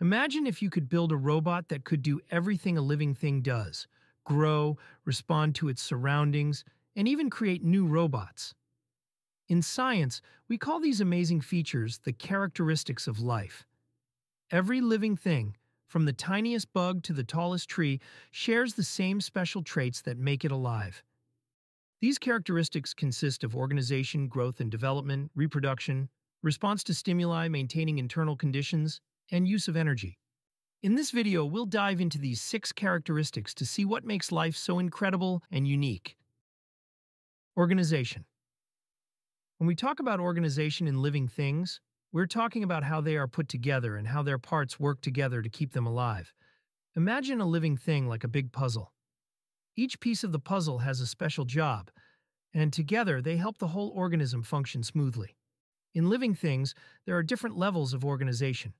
Imagine if you could build a robot that could do everything a living thing does grow, respond to its surroundings, and even create new robots. In science, we call these amazing features the characteristics of life. Every living thing, from the tiniest bug to the tallest tree, shares the same special traits that make it alive. These characteristics consist of organization, growth and development, reproduction, response to stimuli, maintaining internal conditions, and use of energy. In this video, we'll dive into these six characteristics to see what makes life so incredible and unique. Organization. When we talk about organization in living things, we're talking about how they are put together and how their parts work together to keep them alive. Imagine a living thing like a big puzzle. Each piece of the puzzle has a special job, and together they help the whole organism function smoothly. In living things, there are different levels of organization.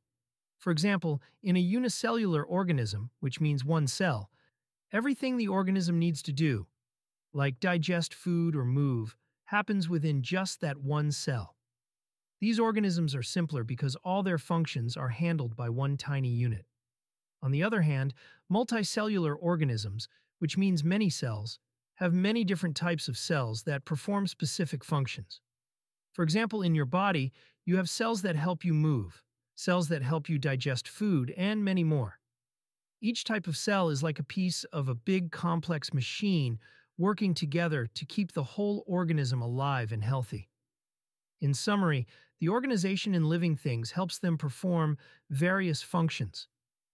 For example, in a unicellular organism, which means one cell, everything the organism needs to do, like digest food or move, happens within just that one cell. These organisms are simpler because all their functions are handled by one tiny unit. On the other hand, multicellular organisms, which means many cells, have many different types of cells that perform specific functions. For example, in your body, you have cells that help you move, cells that help you digest food, and many more. Each type of cell is like a piece of a big complex machine working together to keep the whole organism alive and healthy. In summary, the organization in living things helps them perform various functions,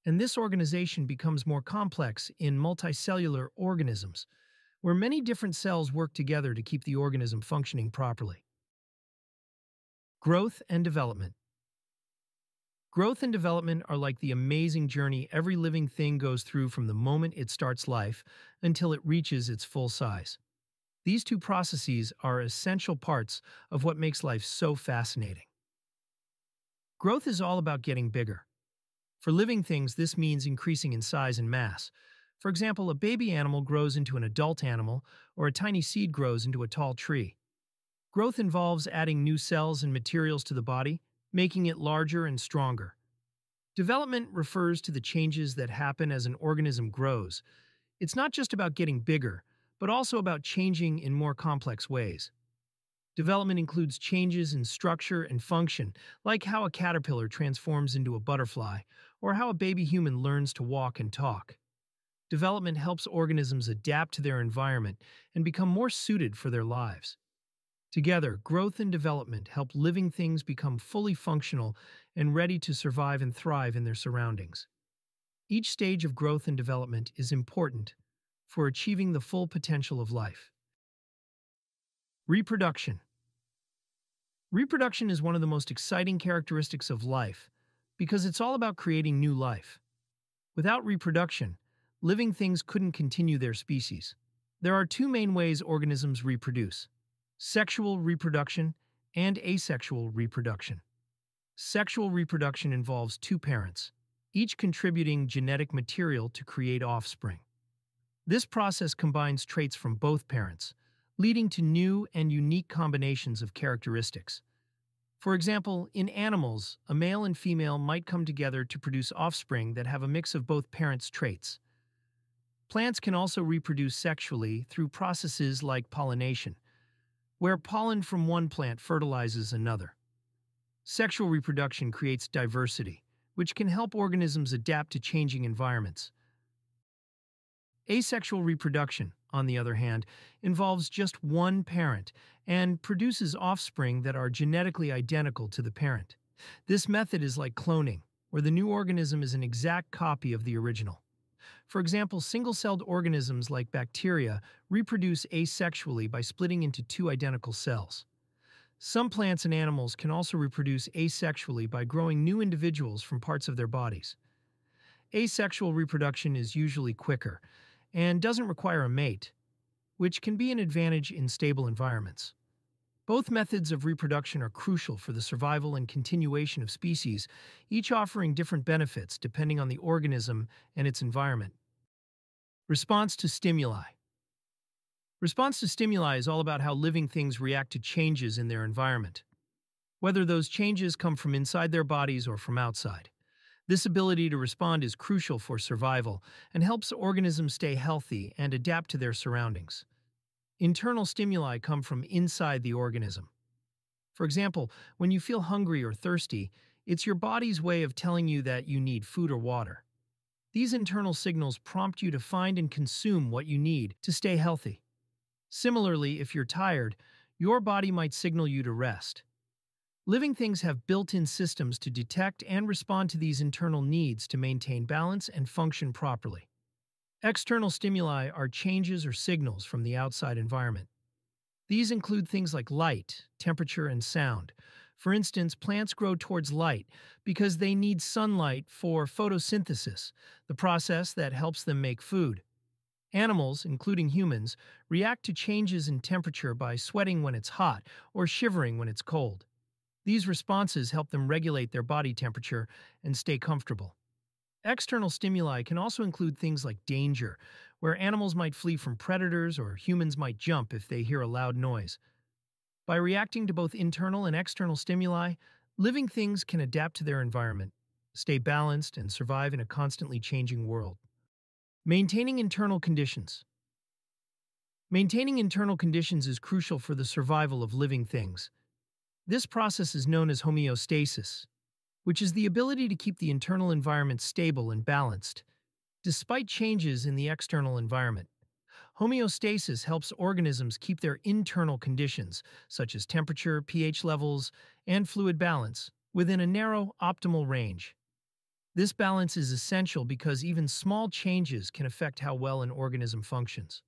and this organization becomes more complex in multicellular organisms, where many different cells work together to keep the organism functioning properly. Growth and development. Growth and development are like the amazing journey every living thing goes through from the moment it starts life until it reaches its full size. These two processes are essential parts of what makes life so fascinating. Growth is all about getting bigger. For living things, this means increasing in size and mass. For example, a baby animal grows into an adult animal, or a tiny seed grows into a tall tree. Growth involves adding new cells and materials to the body, making it larger and stronger. Development refers to the changes that happen as an organism grows. It's not just about getting bigger, but also about changing in more complex ways. Development includes changes in structure and function, like how a caterpillar transforms into a butterfly, or how a baby human learns to walk and talk. Development helps organisms adapt to their environment and become more suited for their lives. Together, growth and development help living things become fully functional and ready to survive and thrive in their surroundings. Each stage of growth and development is important for achieving the full potential of life. Reproduction Reproduction is one of the most exciting characteristics of life because it's all about creating new life. Without reproduction, living things couldn't continue their species. There are two main ways organisms reproduce sexual reproduction, and asexual reproduction. Sexual reproduction involves two parents, each contributing genetic material to create offspring. This process combines traits from both parents, leading to new and unique combinations of characteristics. For example, in animals, a male and female might come together to produce offspring that have a mix of both parents' traits. Plants can also reproduce sexually through processes like pollination, where pollen from one plant fertilizes another. Sexual reproduction creates diversity, which can help organisms adapt to changing environments. Asexual reproduction, on the other hand, involves just one parent and produces offspring that are genetically identical to the parent. This method is like cloning, where the new organism is an exact copy of the original. For example, single-celled organisms like bacteria reproduce asexually by splitting into two identical cells. Some plants and animals can also reproduce asexually by growing new individuals from parts of their bodies. Asexual reproduction is usually quicker and doesn't require a mate, which can be an advantage in stable environments. Both methods of reproduction are crucial for the survival and continuation of species, each offering different benefits depending on the organism and its environment. Response to stimuli. Response to stimuli is all about how living things react to changes in their environment, whether those changes come from inside their bodies or from outside. This ability to respond is crucial for survival and helps organisms stay healthy and adapt to their surroundings. Internal stimuli come from inside the organism. For example, when you feel hungry or thirsty, it's your body's way of telling you that you need food or water. These internal signals prompt you to find and consume what you need to stay healthy. Similarly, if you're tired, your body might signal you to rest. Living things have built-in systems to detect and respond to these internal needs to maintain balance and function properly. External stimuli are changes or signals from the outside environment. These include things like light, temperature, and sound. For instance, plants grow towards light because they need sunlight for photosynthesis, the process that helps them make food. Animals, including humans, react to changes in temperature by sweating when it's hot or shivering when it's cold. These responses help them regulate their body temperature and stay comfortable. External stimuli can also include things like danger, where animals might flee from predators or humans might jump if they hear a loud noise. By reacting to both internal and external stimuli, living things can adapt to their environment, stay balanced, and survive in a constantly changing world. Maintaining internal conditions. Maintaining internal conditions is crucial for the survival of living things. This process is known as homeostasis, which is the ability to keep the internal environment stable and balanced, despite changes in the external environment. Homeostasis helps organisms keep their internal conditions, such as temperature, pH levels, and fluid balance, within a narrow, optimal range. This balance is essential because even small changes can affect how well an organism functions.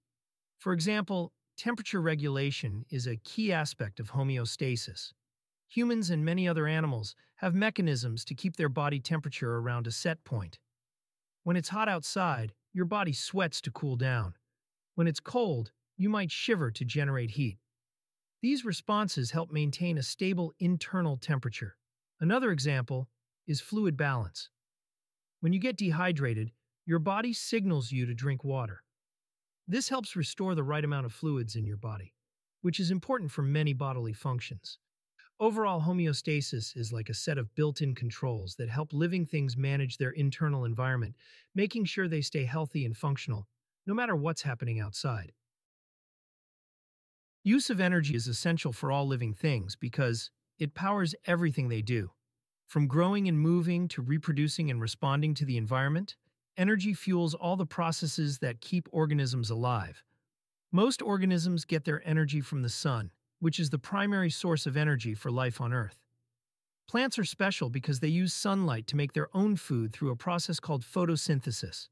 For example, temperature regulation is a key aspect of homeostasis. Humans and many other animals have mechanisms to keep their body temperature around a set point. When it's hot outside, your body sweats to cool down. When it's cold, you might shiver to generate heat. These responses help maintain a stable internal temperature. Another example is fluid balance. When you get dehydrated, your body signals you to drink water. This helps restore the right amount of fluids in your body, which is important for many bodily functions. Overall homeostasis is like a set of built-in controls that help living things manage their internal environment, making sure they stay healthy and functional, no matter what's happening outside. Use of energy is essential for all living things because it powers everything they do. From growing and moving to reproducing and responding to the environment, energy fuels all the processes that keep organisms alive. Most organisms get their energy from the sun, which is the primary source of energy for life on Earth. Plants are special because they use sunlight to make their own food through a process called photosynthesis.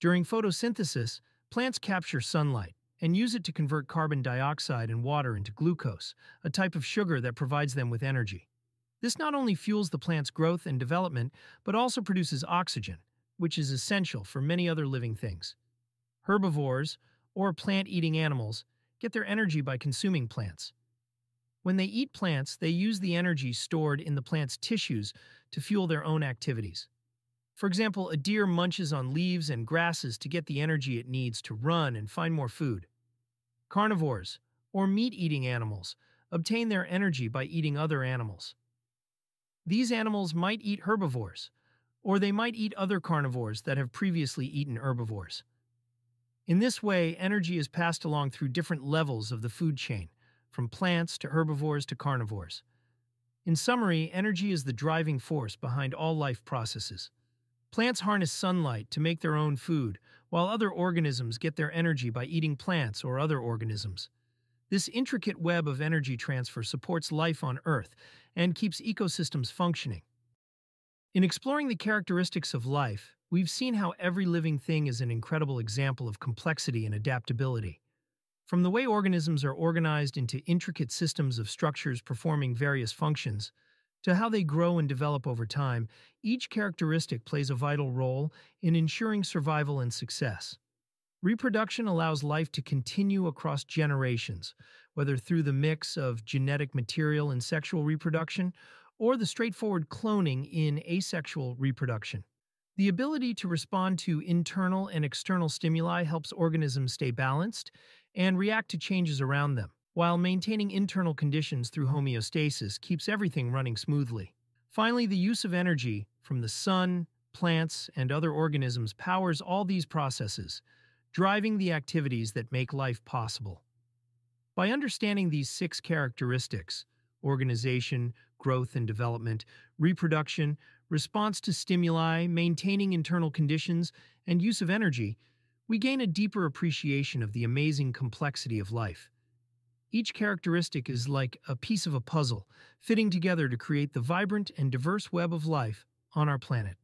During photosynthesis, plants capture sunlight and use it to convert carbon dioxide and water into glucose, a type of sugar that provides them with energy. This not only fuels the plant's growth and development, but also produces oxygen, which is essential for many other living things. Herbivores, or plant-eating animals, get their energy by consuming plants. When they eat plants, they use the energy stored in the plant's tissues to fuel their own activities. For example, a deer munches on leaves and grasses to get the energy it needs to run and find more food. Carnivores, or meat-eating animals, obtain their energy by eating other animals. These animals might eat herbivores, or they might eat other carnivores that have previously eaten herbivores. In this way, energy is passed along through different levels of the food chain, from plants to herbivores to carnivores. In summary, energy is the driving force behind all life processes. Plants harness sunlight to make their own food, while other organisms get their energy by eating plants or other organisms. This intricate web of energy transfer supports life on Earth and keeps ecosystems functioning. In exploring the characteristics of life, We've seen how every living thing is an incredible example of complexity and adaptability. From the way organisms are organized into intricate systems of structures performing various functions, to how they grow and develop over time, each characteristic plays a vital role in ensuring survival and success. Reproduction allows life to continue across generations, whether through the mix of genetic material in sexual reproduction or the straightforward cloning in asexual reproduction. The ability to respond to internal and external stimuli helps organisms stay balanced and react to changes around them, while maintaining internal conditions through homeostasis keeps everything running smoothly. Finally, the use of energy from the sun, plants, and other organisms powers all these processes, driving the activities that make life possible. By understanding these six characteristics organization, growth and development, reproduction, response to stimuli, maintaining internal conditions, and use of energy we gain a deeper appreciation of the amazing complexity of life. Each characteristic is like a piece of a puzzle, fitting together to create the vibrant and diverse web of life on our planet.